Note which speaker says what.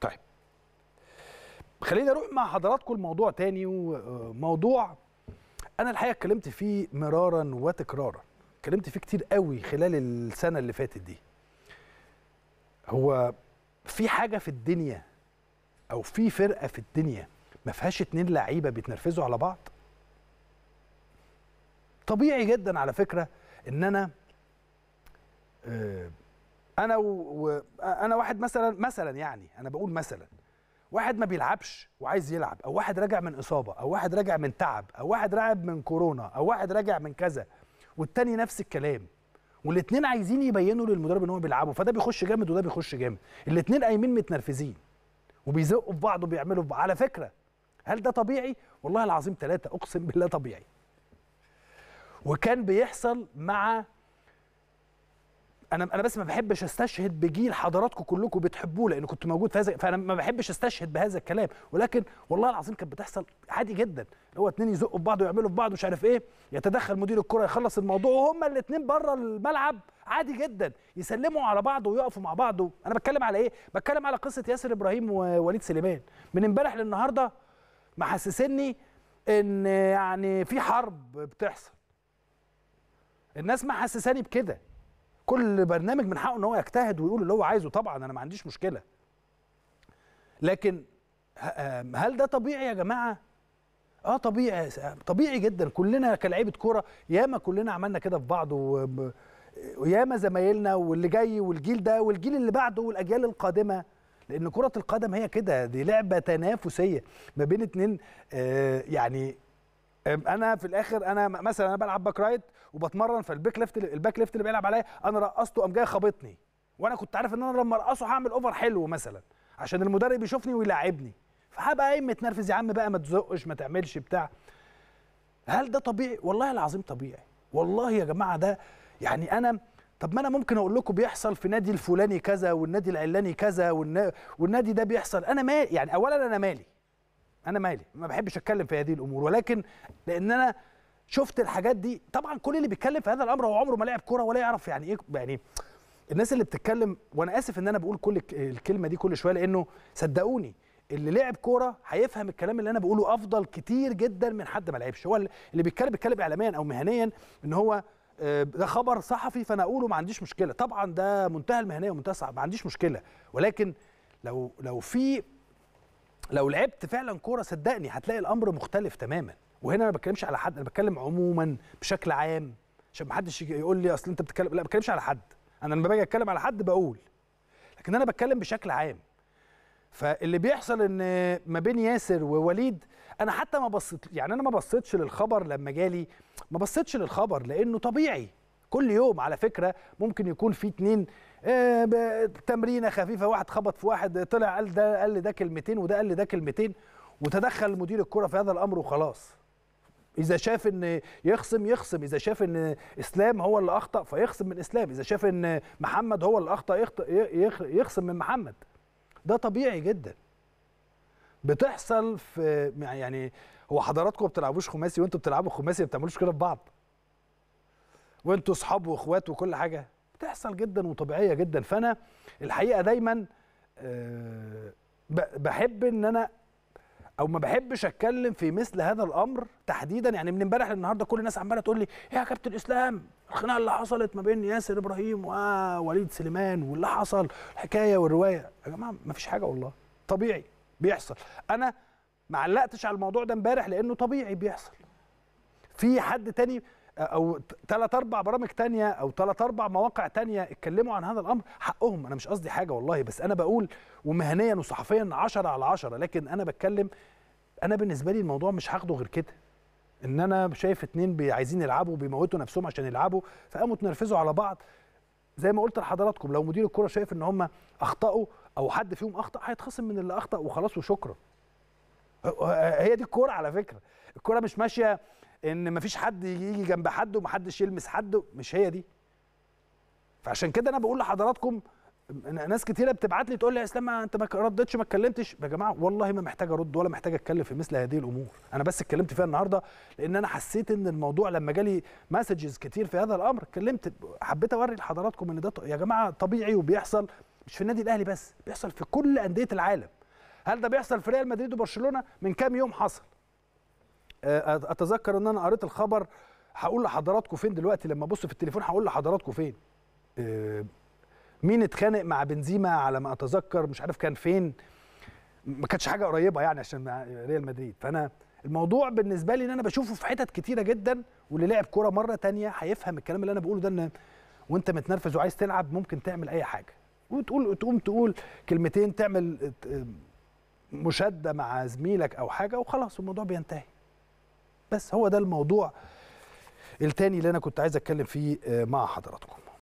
Speaker 1: طيب. خليني أروح مع حضراتكم الموضوع تاني وموضوع أنا الحقيقة اتكلمت فيه مرارا وتكرارا. اتكلمت فيه كتير قوي خلال السنة اللي فاتت دي. هو في حاجة في الدنيا أو في فرقة في الدنيا ما فيهاش اتنين لعيبة بيتنرفزوا على بعض؟ طبيعي جدا على فكرة إن أنا آه، أنا و... أنا واحد مثلا مثلا يعني أنا بقول مثلا واحد ما بيلعبش وعايز يلعب أو واحد راجع من إصابة أو واحد راجع من تعب أو واحد راجع من كورونا أو واحد راجع من كذا والتاني نفس الكلام والاثنين عايزين يبينوا للمدرب إن هم بيلعبوا فده بيخش جامد وده بيخش جامد. الاثنين قايمين متنرفزين وبيزقوا في بعض وبيعملوا في بعض. على فكرة هل ده طبيعي؟ والله العظيم ثلاثة أقسم بالله طبيعي. وكان بيحصل مع أنا أنا بس ما بحبش أستشهد بجيل حضراتكم كلكم بتحبوه لأن كنت موجود في هذا فأنا ما بحبش أستشهد بهذا الكلام. ولكن والله العظيم كانت بتحصل عادي جدا. اللي هو اتنين يزقوا في بعض ويعملوا في بعض مش عارف إيه يتدخل مدير الكره يخلص الموضوع وهما الاتنين بره الملعب عادي جدا. يسلموا على بعض ويقفوا مع بعض. أنا بتكلم على إيه؟ بتكلم على قصة ياسر إبراهيم ووليد سليمان. من إمبارح للنهاردة محسسني إن يعني في حرب بتحصل. الناس محسساني بكده. كل برنامج من حقه إن هو يجتهد ويقول اللي هو عايزه. طبعا أنا ما عنديش مشكلة. لكن هل ده طبيعي يا جماعة؟ آه طبيعي طبيعي جدا. كلنا كلاعيبة كورة ياما كلنا عملنا كده في بعض وياما زمايلنا واللي جاي والجيل ده والجيل اللي بعده والأجيال القادمة. لأن كرة القدم هي كده دي لعبة تنافسية ما بين اتنين آه يعني أنا في الآخر أنا مثلا أنا بلعب back right وبتمرن فال back left ال back left اللي بيلعب عليا أنا رقصته قام جاي خابطني. وأنا كنت عارف إن أنا لما أرقصه هعمل over حلو مثلا عشان المدرب يشوفني ويلاعبني. فهبقى قايم متنرفز يا عم بقى ما تزقش ما تعملش بتاع. هل ده طبيعي؟ والله العظيم طبيعي. والله يا جماعة ده يعني أنا طب ما أنا ممكن أقول لكم بيحصل في نادي الفلاني كذا والنادي العلاني كذا والنادي ده بيحصل. أنا مالي يعني اولا أنا مالي. أنا مالي. ما بحبش أتكلم في هذه الأمور. ولكن لأن أنا شفت الحاجات دي. طبعا كل اللي بيتكلم في هذا الأمر هو عمره ما لعب كورة ولا يعرف يعني إيه يعني الناس اللي بتتكلم وأنا آسف إن أنا بقول كل الكلمة دي كل شوية لأنه صدقوني اللي لعب كورة هيفهم الكلام اللي أنا بقوله أفضل كتير جدا من حد ما لعبش. هو اللي بيتكلم بيتكلم اعلاميا أو مهنيا إن هو ده خبر صحفي فأنا أقوله ما عنديش مشكلة. طبعا ده منتهى المهنية ومنتهى ما عنديش مشكلة. ولكن لو لو في لو لعبت فعلا كورة صدقني هتلاقي الأمر مختلف تماما. وهنا ما بتكلمش على حد أنا بتكلم عموما بشكل عام. عشان ما حدش يقول لي أصل أنت بتتكلم لا ما بتكلمش على حد. أنا لما باجي أتكلم على حد بقول. لكن أنا بتكلم بشكل عام. فاللي بيحصل إن ما بين ياسر ووليد أنا حتى ما بصيت يعني أنا ما بصيتش للخبر لما جالي. ما بصيتش للخبر لأنه طبيعي. كل يوم على فكرة ممكن يكون في اتنين آه تمرينة خفيفة واحد خبط في واحد طلع قال ده قال ده كلمتين وده قال ده كلمتين وتدخل مدير الكرة في هذا الأمر وخلاص. إذا شاف إن يخصم يخصم. إذا شاف إن إسلام هو اللي أخطأ فيخصم من إسلام. إذا شاف إن محمد هو اللي أخطأ يخصم من محمد. ده طبيعي جدا. بتحصل في يعني هو حضراتكم ما بتلعبوش خماسي وأنتوا بتلعبوا خماسي ما بتعملوش كده في بعض. وأنتوا أصحاب وإخوات وكل حاجة. بتحصل جدا وطبيعية جدا. فأنا الحقيقة دايما بحب إن أنا أو ما بحبش أتكلم في مثل هذا الأمر تحديدا. يعني من امبارح للنهاردة كل الناس عمالة تقول لي يا كابتن اسلام الخناقة اللي حصلت ما بين ياسر إبراهيم ووليد سليمان واللي حصل الحكاية والرواية. يا جماعة ما فيش حاجة والله. طبيعي بيحصل. أنا ما علقتش على الموضوع ده امبارح لأنه طبيعي بيحصل. في حد تاني أو ثلاث أربع برامج تانية أو ثلاث أربع مواقع تانية اتكلموا عن هذا الأمر. حقهم أنا مش قصدي حاجة والله بس أنا بقول ومهنيا وصحفيا 10 على 10 لكن أنا بتكلم أنا بالنسبة لي الموضوع مش هاخده غير كده. إن أنا شايف اتنين عايزين يلعبوا وبيموتوا نفسهم عشان يلعبوا فقاموا اتنرفزوا على بعض. زي ما قلت لحضراتكم لو مدير الكره شايف إن هم أخطأوا أو حد فيهم أخطأ هيتخصم من اللي أخطأ وخلاص وشكرا. هي دي الكورة على فكرة. الكورة مش ماشية إن مفيش حد يجي جنب حد ومحدش يلمس حد مش هي دي. فعشان كده أنا بقول لحضراتكم ناس كتيرة بتبعت لي تقول لي يا إسلام أنت ما ردتش ما اتكلمتش. يا جماعة والله ما محتاج أرد ولا محتاج أتكلم في مثل هذه الأمور. أنا بس اتكلمت فيها النهارده لأن أنا حسيت إن الموضوع لما جالي مسجز كتير في هذا الأمر اتكلمت حبيت أوري لحضراتكم إن ده يا جماعة طبيعي وبيحصل مش في النادي الأهلي بس بيحصل في كل أندية العالم. هل ده بيحصل في ريال مدريد وبرشلونة؟ من كام يوم حصل. أتذكر إن أنا قريت الخبر هقول لحضراتكم فين دلوقتي لما أبص في التليفون هقول لحضراتكم فين. آه، مين اتخانق مع بنزيما على ما أتذكر مش عارف كان فين. ما كانتش حاجة قريبة يعني عشان ريال مدريد. فأنا الموضوع بالنسبة لي إن أنا بشوفه في حتت كتيرة جدا واللي لعب كورة مرة تانية هيفهم الكلام اللي أنا بقوله ده إن وأنت متنرفز وعايز تلعب ممكن تعمل أي حاجة. وتقول تقوم تقول كلمتين تعمل مشادة مع زميلك أو حاجة وخلاص الموضوع بينتهي. بس هو ده الموضوع التاني اللي أنا كنت عايز أتكلم فيه مع حضراتكم.